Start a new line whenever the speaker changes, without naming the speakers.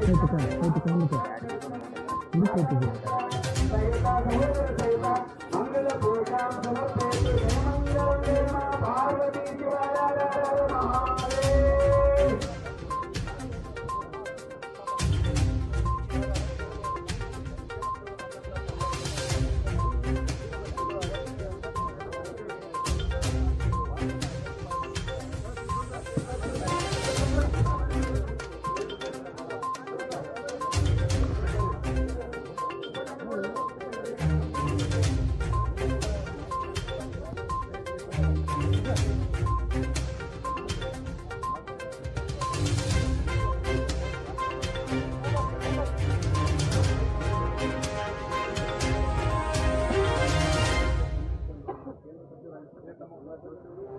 போயிட்டு போயிட்டு போயிட்டு இது போயிட்டு thank